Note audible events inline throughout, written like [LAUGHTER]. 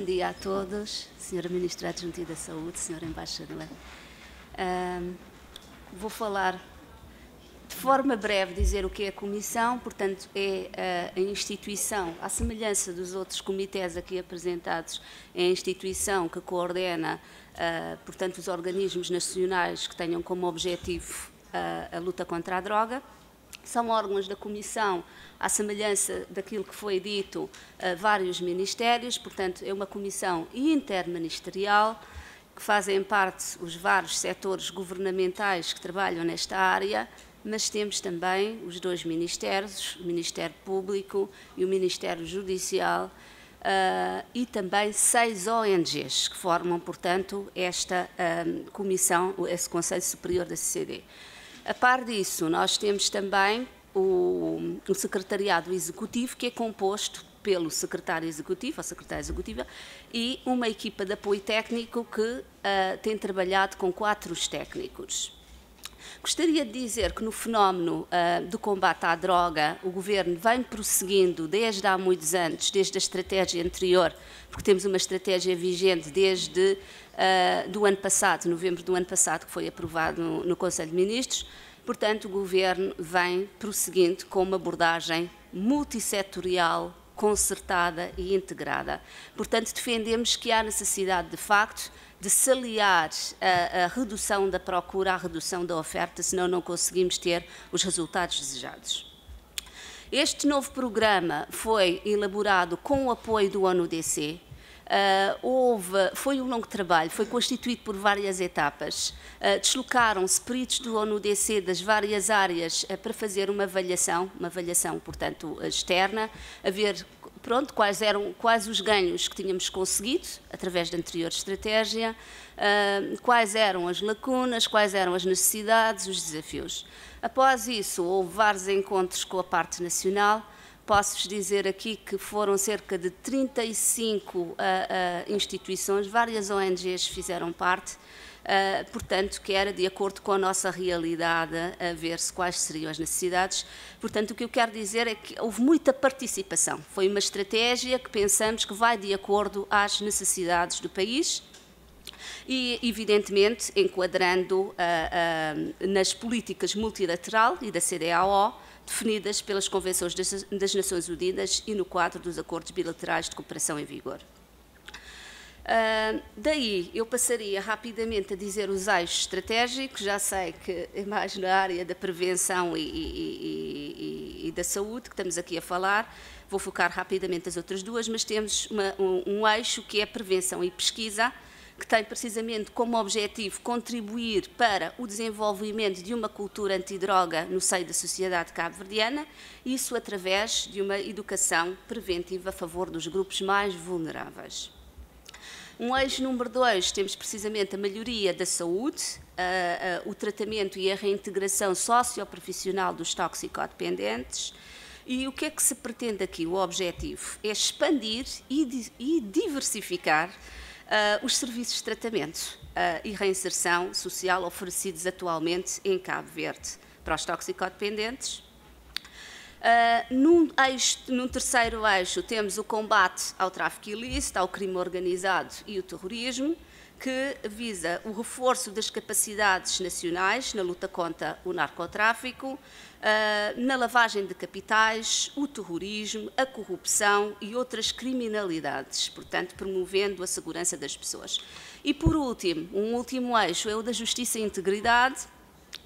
Bom dia a todos, Sra. Ministra Adjunta da Saúde, Sr. Embaixador. Uh, vou falar de forma breve dizer o que é a Comissão, portanto, é a instituição, à semelhança dos outros comitês aqui apresentados, é a instituição que coordena, uh, portanto, os organismos nacionais que tenham como objetivo uh, a luta contra a droga. São órgãos da Comissão, à semelhança daquilo que foi dito, uh, vários ministérios, portanto, é uma comissão interministerial que fazem parte os vários setores governamentais que trabalham nesta área, mas temos também os dois ministérios, o Ministério Público e o Ministério Judicial, uh, e também seis ONGs que formam, portanto, esta uh, comissão, esse Conselho Superior da CCD. A par disso, nós temos também o, o Secretariado Executivo, que é composto pelo secretário executivo, ou secretária executiva, e uma equipa de apoio técnico que uh, tem trabalhado com quatro técnicos. Gostaria de dizer que no fenómeno uh, do combate à droga, o Governo vem prosseguindo desde há muitos anos, desde a estratégia anterior, porque temos uma estratégia vigente desde uh, do ano passado, novembro do ano passado, que foi aprovado no, no Conselho de Ministros. Portanto, o Governo vem prosseguindo com uma abordagem multissetorial, concertada e integrada. Portanto, defendemos que há necessidade, de facto, de se aliar a, a, redução da procura à redução da oferta, senão não conseguimos ter os resultados desejados. Este novo programa foi elaborado com o apoio do ONU-DC, Uh, houve, foi um longo trabalho, foi constituído por várias etapas. Uh, Deslocaram-se peritos do ONU-DC das várias áreas uh, para fazer uma avaliação, uma avaliação, portanto, externa, a ver pronto, quais eram quais os ganhos que tínhamos conseguido através da anterior estratégia, uh, quais eram as lacunas, quais eram as necessidades, os desafios. Após isso, houve vários encontros com a parte nacional. Posso-vos dizer aqui que foram cerca de 35 uh, uh, instituições, várias ONGs fizeram parte, uh, portanto, que era de acordo com a nossa realidade, a ver-se quais seriam as necessidades. Portanto, o que eu quero dizer é que houve muita participação. Foi uma estratégia que pensamos que vai de acordo às necessidades do país e, evidentemente, enquadrando uh, uh, nas políticas multilateral e da CDAO, definidas pelas Convenções das, das Nações Unidas e no quadro dos acordos bilaterais de cooperação em vigor. Uh, daí eu passaria rapidamente a dizer os eixos estratégicos, já sei que é mais na área da prevenção e, e, e, e da saúde que estamos aqui a falar, vou focar rapidamente as outras duas, mas temos uma, um, um eixo que é prevenção e pesquisa, que tem precisamente como objetivo contribuir para o desenvolvimento de uma cultura antidroga no seio da sociedade cabo-verdiana, isso através de uma educação preventiva a favor dos grupos mais vulneráveis. Um eixo número dois, temos precisamente a melhoria da saúde, uh, uh, o tratamento e a reintegração socioprofissional dos toxicodependentes. E o que é que se pretende aqui? O objetivo é expandir e, e diversificar uh, os serviços de tratamento e reinserção social oferecidos atualmente em Cabo Verde para os toxicodependentes, Uh, num, eixo, num, terceiro eixo temos o combate ao tráfico ilícito, ao crime organizado e o terrorismo, que visa o reforço das capacidades nacionais na luta contra o narcotráfico, uh, na lavagem de capitais, o terrorismo, a corrupção e outras criminalidades, portanto, promovendo a segurança das pessoas. E, por último, um último eixo é o da justiça e integridade,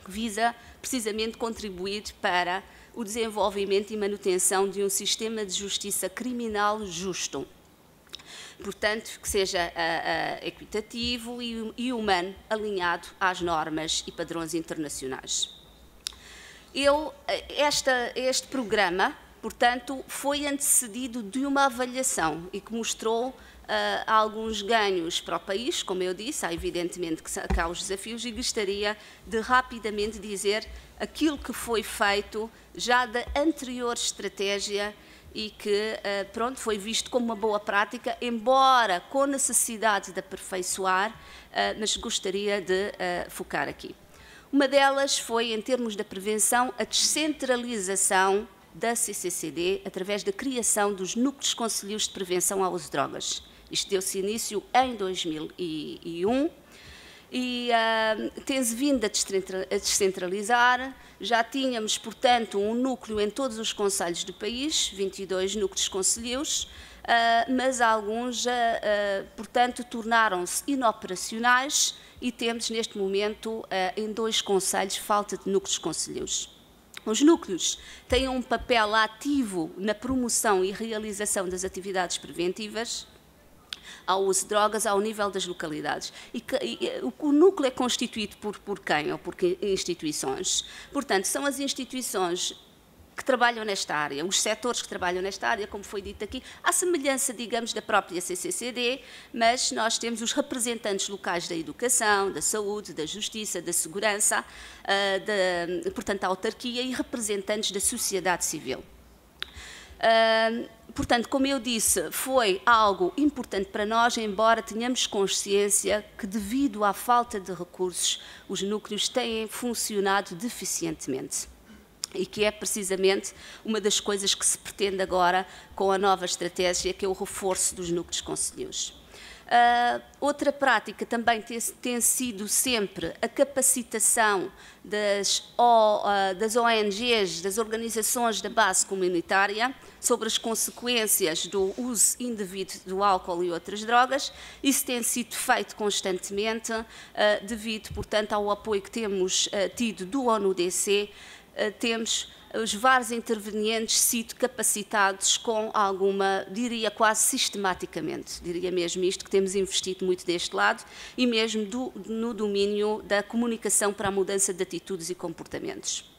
que visa precisamente contribuir para o desenvolvimento e manutenção de um sistema de justiça criminal justo. Portanto, que seja uh, uh, equitativo e, e, humano, alinhado às normas e padrões internacionais. Eu, esta, este programa, portanto, foi antecedido de uma avaliação e que mostrou uh, alguns ganhos para o país, como eu disse, há evidentemente que há os desafios e gostaria de rapidamente dizer aquilo que foi feito já da anterior estratégia e que, eh, pronto, foi visto como uma boa prática, embora com necessidade de aperfeiçoar, eh, mas gostaria de eh, focar aqui. Uma delas foi, em termos da prevenção, a descentralização da CCCD através da criação dos núcleos conselhos de prevenção ao uso de drogas. Isto deu-se início em 2001 e uh, tem-se vindo a descentralizar. Já tínhamos, portanto, um núcleo em todos os conselhos do país, 22 núcleos conselheiros, uh, mas alguns, uh, portanto, tornaram-se inoperacionais e temos, neste momento, em dois conselhos, falta de núcleos conselheiros. Os núcleos têm um papel ativo na promoção e realização das atividades preventivas, ao uso de drogas ao nível das localidades. E, que, e o, o, núcleo é constituído por, por quem ou por que instituições? Portanto, são as instituições que trabalham nesta área, os setores que trabalham nesta área, como foi dito aqui, à semelhança, digamos, da própria CCCD, mas nós temos os representantes locais da educação, da saúde, da justiça, da segurança, da, portanto, a autarquia e representantes da sociedade civil. Portanto, como eu disse, foi algo importante para nós, embora tenhamos consciência que, devido à falta de recursos, os núcleos têm funcionado deficientemente e que é precisamente uma das coisas que se pretende agora com a nova estratégia, que é o reforço dos núcleos conselheiros. Uh, outra prática também tem, tem, sido sempre a capacitação das, o, uh, das, ONGs, das organizações da base comunitária, sobre as consequências do uso indevido do álcool e outras drogas. Isso tem sido feito constantemente, uh, devido, portanto, ao apoio que temos tido do ONU-DC temos os vários intervenientes sido capacitados com alguma, diria quase sistematicamente, diria mesmo isto, que temos investido muito deste lado, e mesmo do, no domínio da comunicação para a mudança de atitudes e comportamentos.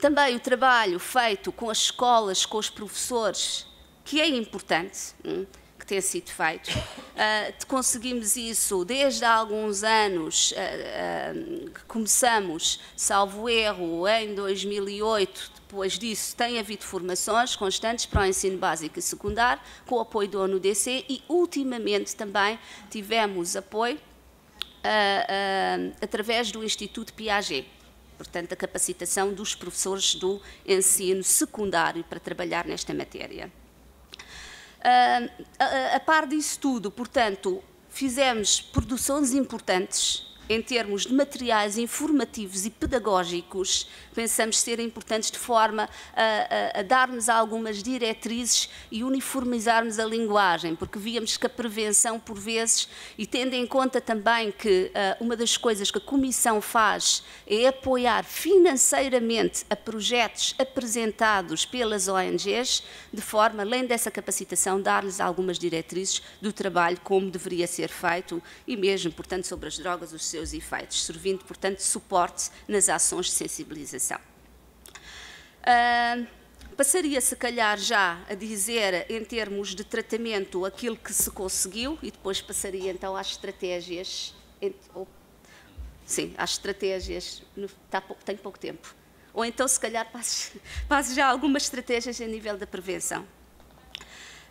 Também o trabalho feito com as escolas, com os professores, que é importante, hum, ter sido feito. Uh, conseguimos isso desde há alguns anos, uh, uh, começamos, salvo erro, em 2008, depois disso tem havido formações constantes para o ensino básico e secundário, com o apoio do ONU-DC e ultimamente também tivemos apoio através do Instituto Piaget, portanto, a capacitação dos professores do ensino secundário para trabalhar nesta matéria. Uh, a, a par disso tudo, portanto, fizemos produções importantes em termos de materiais informativos e pedagógicos, pensamos ser importantes de forma a, a, a dar-nos algumas diretrizes e uniformizarmos a linguagem, porque víamos que a prevenção, por vezes, e tendo em conta também que uh, uma das coisas que a Comissão faz é apoiar financeiramente a projetos apresentados pelas ONGs, de forma, além dessa capacitação, dar-lhes algumas diretrizes do trabalho, como deveria ser feito, e mesmo, portanto, sobre as drogas, os seus seus efeitos, servindo, portanto, de suporte nas ações de sensibilização. Uh, passaria, se calhar, já a dizer, em termos de tratamento, aquilo que se conseguiu e depois passaria, então, às estratégias. Sim, às estratégias. Está, tenho pouco tempo. Ou então, se calhar, [LAUGHS] passe já algumas estratégias a nível da prevenção.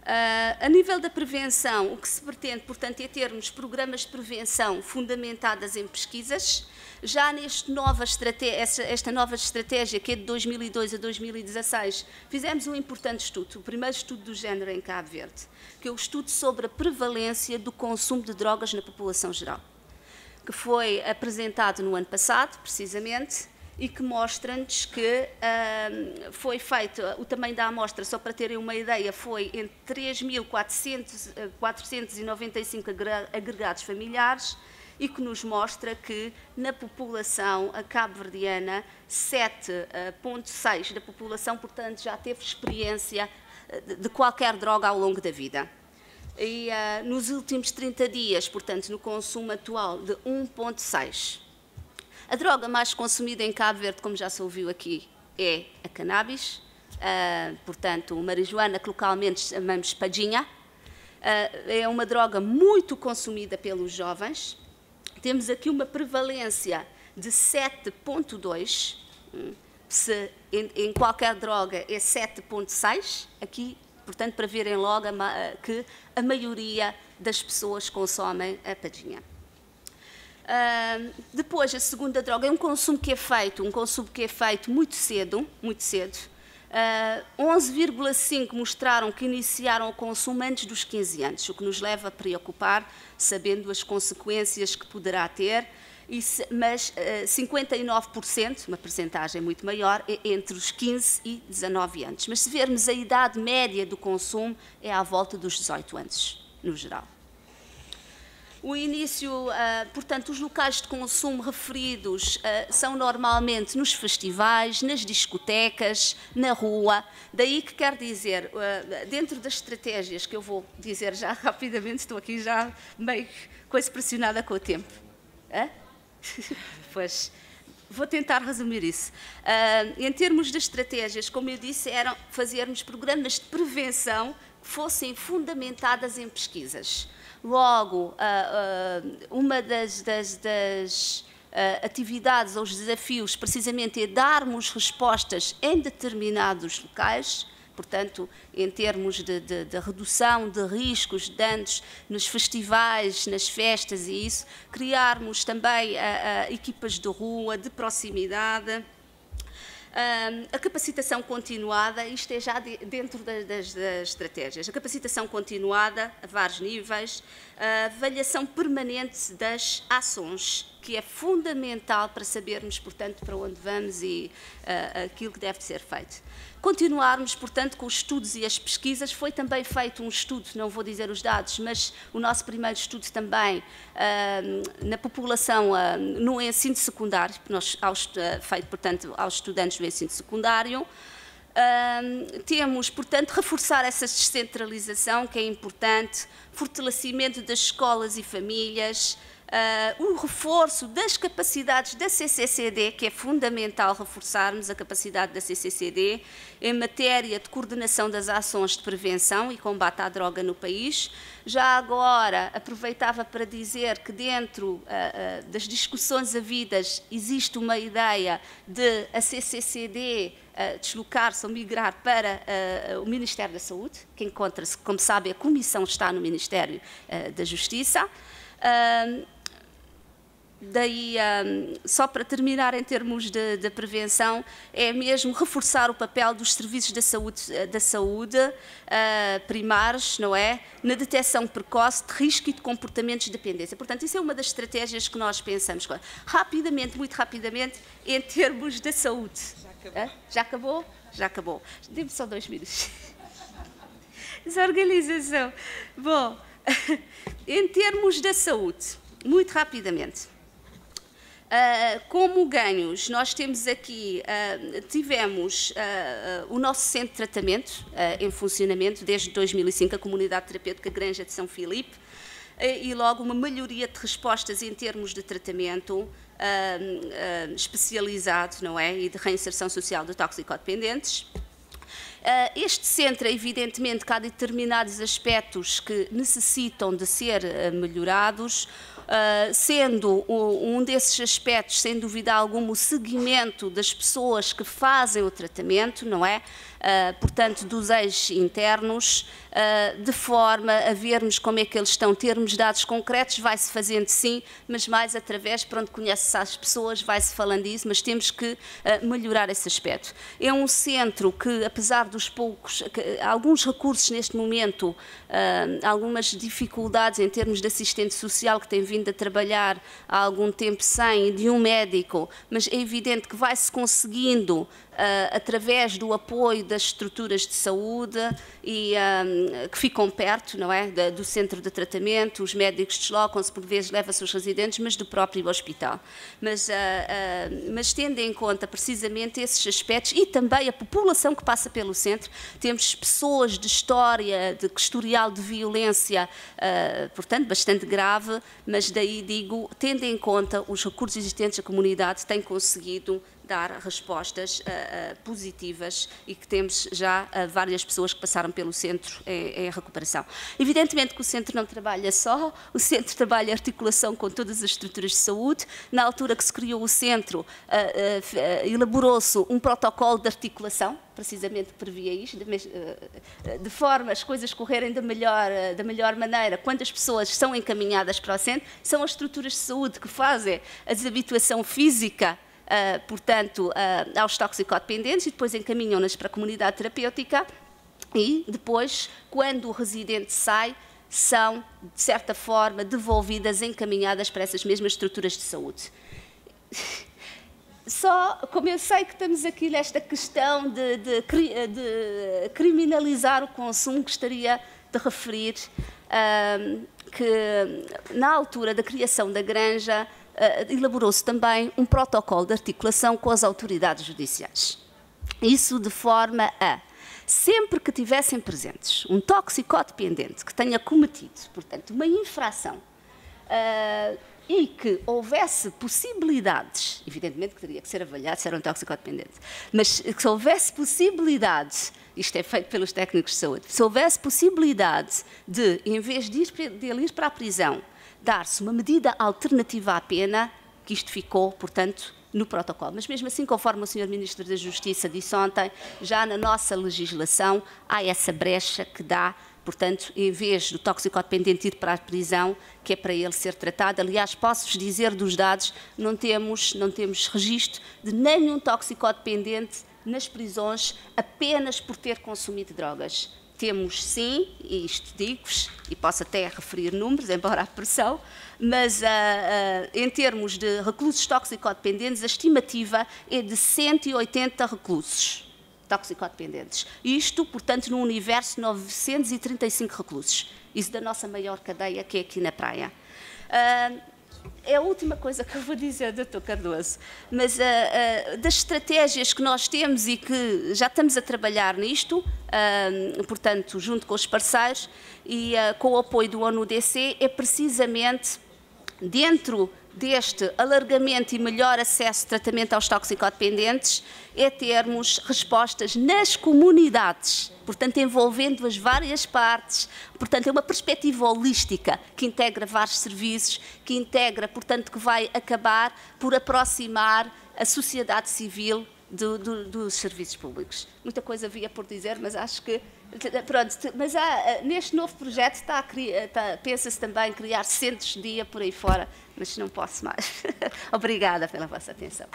Uh, a nível da prevenção, o que se pretende, portanto, é termos programas de prevenção fundamentadas em pesquisas. Já neste nova esta, esta nova estratégia, que é de 2002 a 2016, fizemos um importante estudo, o primeiro estudo do género em Cabo Verde, que é o estudo sobre a prevalência do consumo de drogas na população geral, que foi apresentado no ano passado, precisamente, e que mostra-nos que uh, foi feito, o tamanho da amostra, só para terem uma ideia, foi entre 3.495 agregados familiares e que nos mostra que na população cabo-verdiana 7,6% da população, portanto, já teve experiência de qualquer droga ao longo da vida. E uh, nos últimos 30 dias, portanto, no consumo atual de 1,6%. A droga mais consumida em Cabo Verde, como já se ouviu aqui, é a cannabis, uh, portanto, marijuana, que localmente chamamos espadinha. Uh, é uma droga muito consumida pelos jovens. Temos aqui uma prevalência de 7,2. Hum, se em, em, qualquer droga é 7,6. Aqui, portanto, para verem logo a, que a maioria das pessoas consomem a padinha. Uh, depois, a segunda droga é um consumo que é feito, um consumo que é feito muito cedo, muito cedo, Uh, 11,5 mostraram que iniciaram o consumo antes dos 15 anos, o que nos leva a preocupar, sabendo as consequências que poderá ter, e, mas uh, 59%, uma percentagem muito maior, é entre os 15 e 19 anos. Mas se vermos a idade média do consumo, é à volta dos 18 anos, no geral. O início, uh, portanto, os locais de consumo referidos uh, são normalmente nos festivais, nas discotecas, na rua. Daí que quer dizer, uh, dentro das estratégias que eu vou dizer já [LAUGHS] rapidamente, estou aqui já meio coisa pressionada com o tempo. Hã? [LAUGHS] pois, vou tentar resumir isso. em termos de estratégias, como eu disse, eram fazermos programas de prevenção que fossem fundamentadas em pesquisas. Logo, ah, ah, uma das, das, das ah, atividades ou os desafios precisamente é darmos respostas em determinados locais, portanto, em termos de, de, de, redução de riscos, de danos nos festivais, nas festas e isso, criarmos também equipas de rua, de proximidade a capacitação continuada, isto é já dentro das, das, das, estratégias, a capacitação continuada a vários níveis, a avaliação permanente das ações, que é fundamental para sabermos, portanto, para onde vamos e uh, aquilo que deve ser feito. Continuarmos, portanto, com os estudos e as pesquisas. Foi também feito um estudo, não vou dizer os dados, mas o nosso primeiro estudo também uh, na população uh, no ensino secundário, nós, uh, feito, portanto, aos estudantes do ensino secundário. temos, portanto, reforçar essa descentralização, que é importante, fortalecimento das escolas e famílias, uh, o reforço das capacidades da CCCD, que é fundamental reforçarmos a capacidade da CCCD em matéria de coordenação das ações de prevenção e combate à droga no país. Já agora, aproveitava para dizer que dentro uh, uh, das discussões havidas existe uma ideia de a CCCD deslocar-se ou migrar para uh, o Ministério da Saúde, que encontra-se, como sabe, a Comissão está no Ministério uh, da Justiça. Uh, Daí, um, só para terminar em termos de, de, prevenção, é mesmo reforçar o papel dos serviços da saúde, da saúde uh, primários, não é? Na detecção precoce de risco e de comportamentos de dependência. Portanto, isso é uma das estratégias que nós pensamos. Rapidamente, muito rapidamente, em termos da saúde. Já acabou? Já acabou? Já acabou. Dê-me só dois minutos. [LAUGHS] Desorganização. Bom, [LAUGHS] em termos da saúde, muito rapidamente. Uh, como ganhos, nós temos aqui, uh, tivemos uh, o nosso centro de tratamento em funcionamento desde 2005, a Comunidade Terapêutica Granja de São Filipe, e logo uma melhoria de respostas em termos de tratamento especializado, não é, e de reinserção social de toxicodependentes. Este centro, evidentemente, que há determinados aspectos que necessitam de ser melhorados, uh, sendo um desses aspectos, sem dúvida alguma, o seguimento das pessoas que fazem o tratamento, não é? Uh, portanto, dos eixos internos, uh, de forma a vermos como é que eles estão, termos dados concretos, vai-se fazendo sim, mas mais através, pronto, conhece-se as pessoas, vai-se falando isso, mas temos que uh, melhorar esse aspecto. É um centro que, apesar dos poucos, alguns recursos neste momento, algumas dificuldades em termos de assistente social que tem vindo a trabalhar há algum tempo sem, de um médico, mas é evidente que vai-se conseguindo através do apoio das estruturas de saúde e um, que ficam perto, não é, do centro de tratamento, os médicos deslocam-se, por vezes levam-se os residentes, mas do próprio hospital. Mas, uh, mas tendo em conta precisamente esses aspectos e também a população que passa pelo centro, temos pessoas de história, de historial de violência, portanto, bastante grave, mas daí digo, tendo em conta os recursos existentes, a comunidade tem conseguido dar respostas uh, uh, positivas e que temos já uh, várias pessoas que passaram pelo centro em, em, recuperação. Evidentemente que o centro não trabalha só, o centro trabalha articulação com todas as estruturas de saúde. Na altura que se criou o centro, elaborou-se um protocolo de articulação, precisamente previa isto, de, de, forma as coisas correrem da melhor, da melhor maneira. Quando as pessoas são encaminhadas para o centro, são as estruturas de saúde que fazem a desabituação física uh, portanto, uh, aos toxicodependentes e depois encaminham-nas para a comunidade terapêutica e depois, quando o residente sai, são, de certa forma, devolvidas, encaminhadas para essas mesmas estruturas de saúde. [LAUGHS] Só, como eu sei que estamos aqui nesta questão de, de, de criminalizar o consumo, gostaria de referir uh, que, na altura da criação da granja, elaborou-se também um protocolo de articulação com as autoridades judiciais. Isso de forma a sempre que tivessem presentes um toxicodependente que tenha cometido, portanto, uma infração uh, e que houvesse possibilidades, evidentemente que teria que ser avaliado se era um toxicodependente, mas que houvesse possibilidades, isto é feito pelos técnicos de saúde, se houvesse possibilidade de, em vez de ele ir para a prisão, dar-se uma medida alternativa à pena, que isto ficou, portanto, no protocolo. Mas mesmo assim, conforme o Sr. Ministro da Justiça disse ontem, já na nossa legislação há essa brecha que dá, portanto, em vez do toxicodependente ir para a prisão, que é para ele ser tratado. Aliás, posso-vos dizer dos dados, não temos, não temos registro de nenhum toxicodependente nas prisões apenas por ter consumido drogas temos sim, e isto digo-vos, e posso até referir números, embora a pressão, mas uh, uh, em termos de reclusos toxicodependentes, a estimativa é de 180 reclusos toxicodependentes. Isto, portanto, num universo de 935 reclusos. Isso da nossa maior cadeia, que é aqui na praia. Uh, é a última coisa que eu vou dizer, Dr. Cardoso, mas uh, uh, das estratégias que nós temos e que já estamos a trabalhar nisto, uh, portanto, junto com os parceiros e com o apoio do ONU-DC, é precisamente dentro deste alargamento e melhor acesso de tratamento aos toxicodependentes é termos respostas nas comunidades, portanto, envolvendo as várias partes, portanto, é uma perspectiva holística que integra vários serviços, que integra, portanto, que vai acabar por aproximar a sociedade civil do, do, dos serviços públicos. Muita coisa havia por dizer, mas acho que eh, pronto, mas há, eh, neste novo projeto está, está eh, pensa-se também criar centros de dia por aí fora, mas não posso mais. [LAUGHS] Obrigada pela vossa atenção.